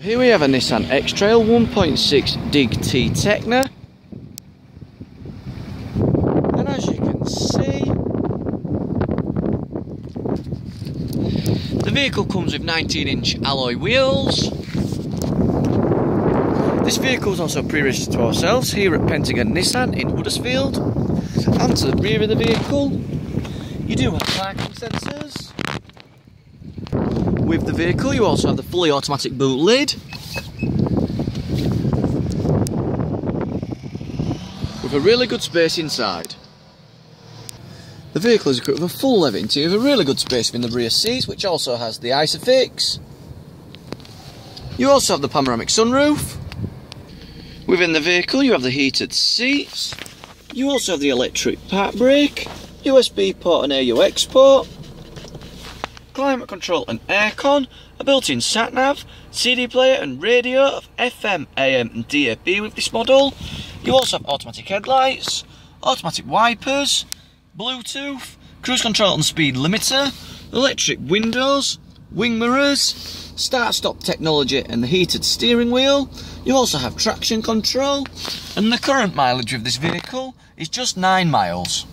Here we have a Nissan X-Trail 1.6 Dig T Tekna. And as you can see, the vehicle comes with 19 inch alloy wheels. This vehicle is also pre-registered to ourselves here at Pentagon Nissan in Huddersfield. And to the rear of the vehicle, you do have parking sensors. With the vehicle, you also have the fully automatic boot lid. With a really good space inside. The vehicle is equipped with a full leather interior with a really good space in the rear seats, which also has the ISOFIX. You also have the panoramic sunroof. Within the vehicle you have the heated seats. You also have the electric park brake, USB port and AUX port, climate control and aircon, a built-in sat-nav, CD player and radio of FM, AM and DAB with this model. You also have automatic headlights, automatic wipers, Bluetooth, cruise control and speed limiter, electric windows, wing mirrors, start-stop technology and the heated steering wheel. You also have traction control and the current mileage of this vehicle is just 9 miles.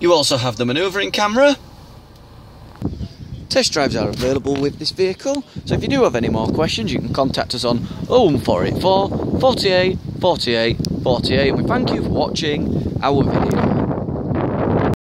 You also have the manoeuvring camera. Test drives are available with this vehicle, so if you do have any more questions, you can contact us on 01484 48 48 48. And we thank you for watching our video.